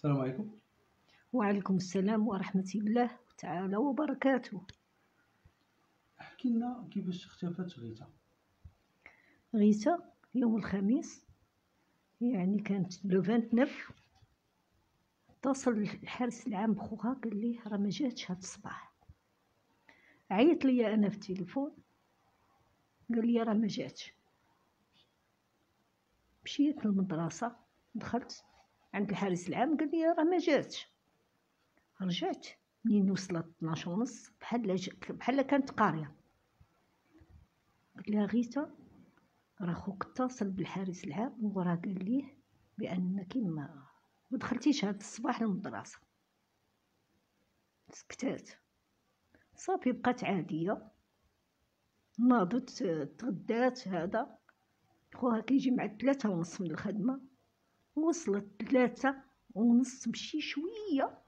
السلام عليكم. وعليكم السلام ورحمة الله تعالى وبركاته. احكي لنا كيفاش اختفت غيتا غيتا يوم الخميس يعني كانت لو 29 اتصل الحارس العام بخوها قال لي راه ما جاتش هاد الصباح. عيط ليا أنا في التليفون قال لي راه ما جاتش. مشيت للمدرسة دخلت. عند الحارس العام قال لي راه ما جاتش. رجعت منين وصلت 12 ونص؟ بحال بحال كانت قارية. قلت لها غيتا راه خوك اتصل بالحارس العام وراه قال ليه بأنك ما ما دخلتيش هاد الصباح للمدرسة. سكتات. صافي بقات عادية. ناضت تغدات هذا. خوها كيجي مع ثلاثة ونص من الخدمة. وصلت ثلاثة ونص بشي شوية.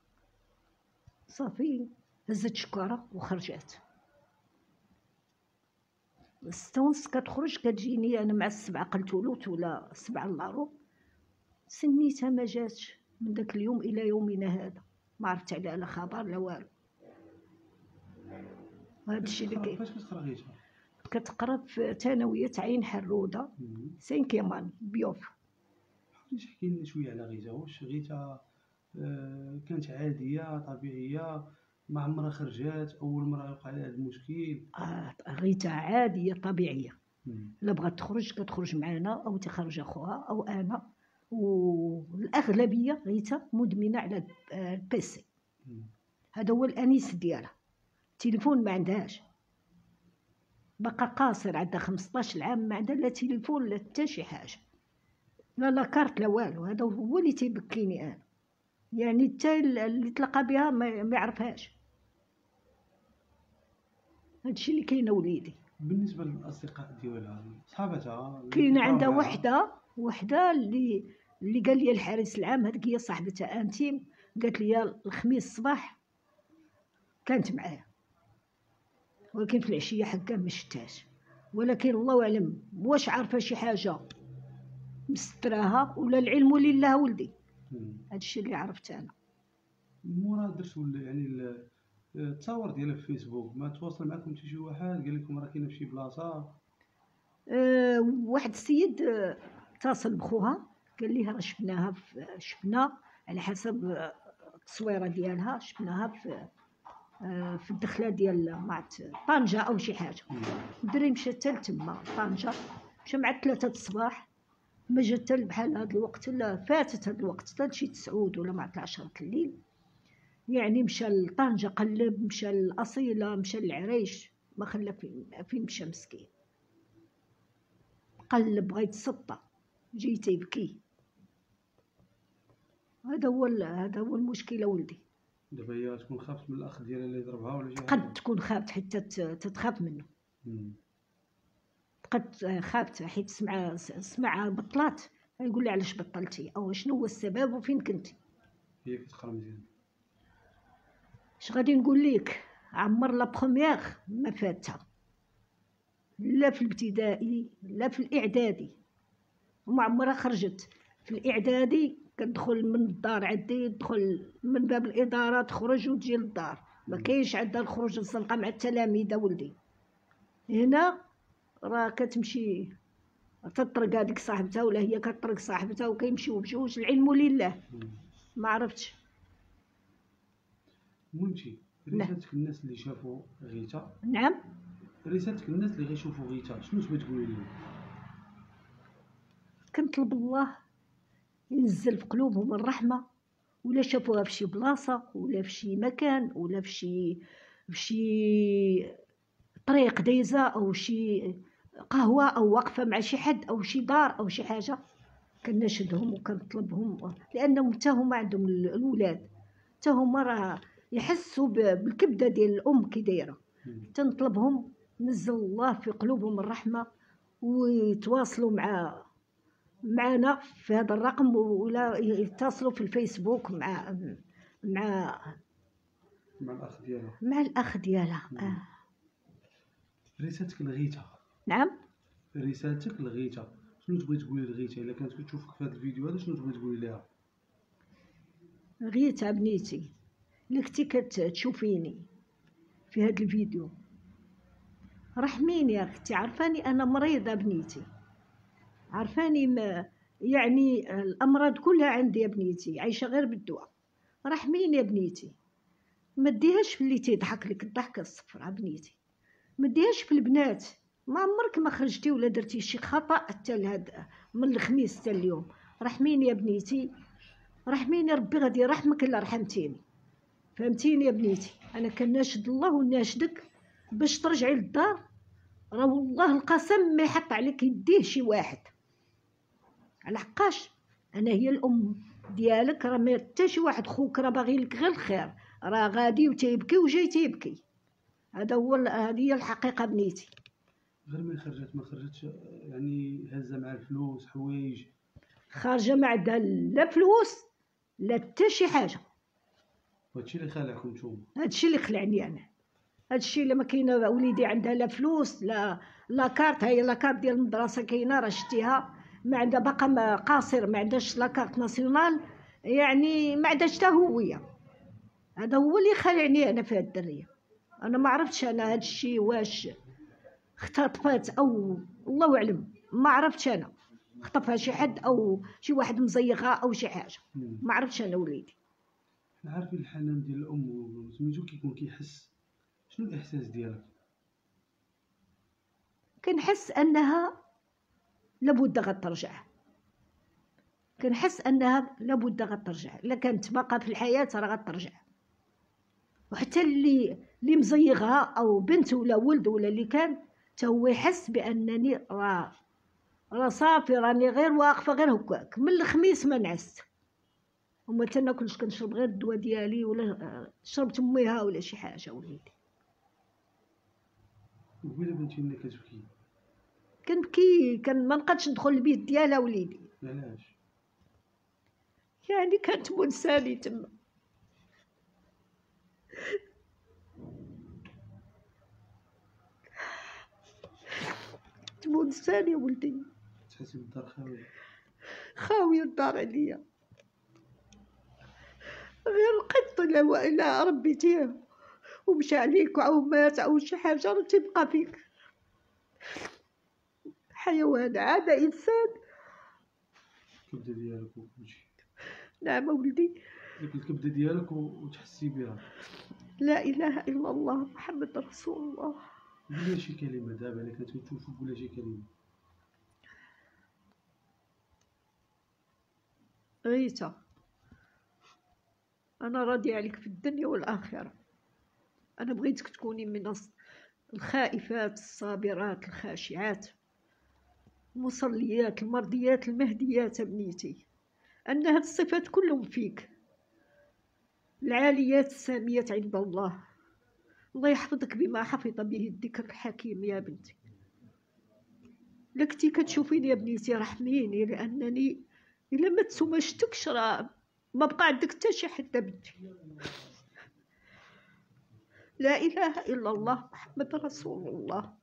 صافي هزت شكارة وخرجت. ستة ونص كتخرج كتجيني أنا مع السبعة قلتولوت ولا السبعة اللارو سنيتها ما جاتش من داك اليوم إلى يومنا هذا. ما عرفت عليها لا خبر لا والو. هذا الشيء اللي كاين فاش كتقرأ في ثانوية عين حرودة سينكيمان بيوف. حاولي تحكي لنا شوية على غيتا واش غيتا آه، كانت عادية طبيعية ما عمرها خرجات أول مرة يوقع لها هذا المشكل. آه، غيتا عادية طبيعية. مم. لا بغات تخرج كتخرج معنا أو تخرج أخوها أو أنا. والأغلبية غيتا مدمنة على الب- آه، البيسي مم. هذا هو الأنيس ديالها. التليفون ما عندهاش. بقى قاصر عندها 15 عام ما عندها لا تليفون لا حتى شي حاجة. لا لا كارت لا والو هذا هو اللي تيبكيني أنا. يعني حتى اللي تلقى بها ما يعرفهاش. هادشي اللي كاين وليدي. بالنسبة للأصدقاء ديالها صحابتها؟ اللي كاين كيقراو عندها وحدة وحدة اللي اللي قال لي الحارس العام هذيك هي صاحبتها انتيم قالت لي الخميس الصباح كانت معايا. ولكن في العشية حقا ما ولكن الله أعلم واش عارفة شي حاجة. مستراها ولا العلم لله ولدي. هادشي اللي عرفت أنا. مورا درتو ال- يعني ال- التصاور ديالها في فيسبوك ما تواصل معكم شي واحد؟ قال لكم راه كاينة في شي بلاصة؟ أه واحد السيد آه، اتصل بخوها قال لي راه شفناها شفنا على حسب آه، التصويرة ديالها شفناها في آه، في الدخلة ديال ما عرفت طنجة أو شي حاجة. الدري مشى حتى لتما طنجة مشى مع ثلاثة الصباح. ما جا حتى بحال هذا الوقت لا فاتت هذا الوقت حتى شي تسعود ولا مع 10 الليل يعني مشى لطنجة قلب مشى الأصيلة مشى للعريش ما خلى فين فين مشى مسكين. قلب بغا يتسطى جي تيبكي. هذا هو هذا هو المشكلة ولدي. دابا هي تكون خافت من الأخ ديالها اللي ضربها ولا قد تكون خافت حتى تتخاف منه. مم. قد خافت حيت سمع سمع بطلات يقول لي علاش بطلتي؟ أو شنو هو السبب وفين كنتي هي كتقرا مزيان. اش غادي نقول لك؟ عمر لا بروميير ما فاتها. لا في الابتدائي لا في الإعدادي. وما عمرها خرجت. في الإعدادي كتدخل من الدار عندي تدخل من باب الإدارة تخرج وتجي للدار. ما كاينش عندها الخروج الزنقه مع التلاميذ ولدي. هنا راه كتمشي تطرق هذيك صاحبتها ولا هي كتطرق صاحبتها وكيمشيو بجوج العلم لله. ما عرفتش. المهم نعم. رسالتك الناس اللي شافوا غيتا؟ نعم. رسالتك الناس اللي غيشوفوا غيتا شنو تبغي تقولي لهم؟ كنطلب الله ينزل في قلوبهم الرحمة ولا شافوها في شي بلاصة ولا في شي مكان ولا في شي في شي طريق دايزة أو شي قهوة أو واقفة مع شي حد أو شي دار أو شي حاجة كنشدهم وكنطلبهم لأنهم حتى هما عندهم ال- الولاد. حتى هما راه يحسوا ب- بالكبدة ديال الأم كي دايرة. مم. تنطلبهم نزل الله في قلوبهم الرحمة ويتواصلوا مع معنا في هذا الرقم ولا يتصلوا في الفيسبوك مع مع مع الأخ ديالها. مع الأخ ديالها. آه. رسالتك لغيتا نعم؟ رسالتك لغيتا شنو تبغي تقولي لغيتا إلا كانت كتشوفك في هذا الفيديو هذا شنو تبغي تقولي لها غيتا بنيتي. اللي كنتي كتشوفيني في هذا الفيديو. رحميني يا أختي. عرفاني أنا مريضة بنيتي. عرفاني ما يعني الأمراض كلها عندي يا بنيتي. عايشة غير بالدواء. رحميني يا بنيتي. ما ديهاش في اللي تيضحك لك الضحكة الصفراء بنيتي. ما ديهاش في البنات. ما عمرك ما خرجتي ولا درتي شي خطأ حتى لهاد من الخميس حتى اليوم. رحميني يا بنيتي. رحميني ربي غادي يرحمك إلا رحمتيني. فهمتيني يا بنيتي؟ أنا كناشد الله وناشدك باش ترجعي للدار. راه والله القسم ما يحط عليك يديه شي واحد. على حقاش؟ أنا هي الأم ديالك راه ما حتى شي واحد خوك راه باغي لك غير الخير. راه غادي وتيبكي وجاي تيبكي. هذا هو هذه هي الحقيقة بنيتي. غير من خرجت ما خرجتش يعني هزة مع الفلوس حوايج. خارجة ما عندها لا فلوس لا حتى شي حاجة. وهادشي اللي خلعكم نتوما. هادشي اللي خلعني أنا. هادشي اللي ما كاينة وليدي عندها لا فلوس لا لا كارت هاي la carte ديال المدرسة كاينة راه شتيها. ما عندها باقا ما قاصر ما عندهاش la carte nationale. يعني ما عندهاش حتى هويه هذا هو اللي خلعني أنا في هاد الدرية. أنا ما عرفتش أنا هادشي واش. اختطفات أو الله اعلم ما عرفتش أنا. خطفها شي حد أو شي واحد مزيغها أو شي حاجة. ما عرفتش أنا وليدي. حنا عارفين الحنان ديال الأم وسميتو كيكون كيحس. شنو الإحساس ديالك؟ كنحس أنها لابد غترجع. كنحس أنها لابد غترجع. إلا كانت باقا في الحياة راه غترجع. وحتى اللي اللي مزيغها أو بنت ولا ولد ولا اللي كان تا هو يحس بأنني راه راه صافي راني غير واقفة غير هكاك. من الخميس ما نعست وما تناكلش كنشرب غير الدواء ديالي ولا آه، شربت ميها ولا شي حاجة وليدي. قبيله بنتي لنا كتبكي؟ كنبكي كان ما نقدش ندخل البيت ديالها وليدي. علاش؟ يعني كانت منساني تما. منساني ولدي. تحسي بالدار خاوية. خاوية الدار عليا. غير القط لا وإلا ربيتيه ومشى عليك أو مات أو شي حاجة راه تبقى فيك. حيوان عاد إنسان. الكبده ديالك وكلشي. نعم ولدي. ديك الكبده ديالك وتحسي بها. لا إله إلا الله محمد رسول الله. قولي شي كلمة دابا الا كنتو تشوفوا قولي شي كلمة. غيتا أنا راضية عليك في الدنيا والآخرة. أنا بغيتك تكوني من الخائفات الصابرات الخاشعات المصليات المرضيات المهديات يا بنيتي. أن هاد الصفات كلهم فيك. العاليات الساميات عند الله. الله يحفظك بما حفظ به الذكر الحكيم يا بنتي. لكتي كتشوفيني يا بنيتي رحميني لأنني إلا ما تسوما شتكش راه ما بقى عندك حتى شي حد بنتي. لا إله إلا الله محمد رسول الله.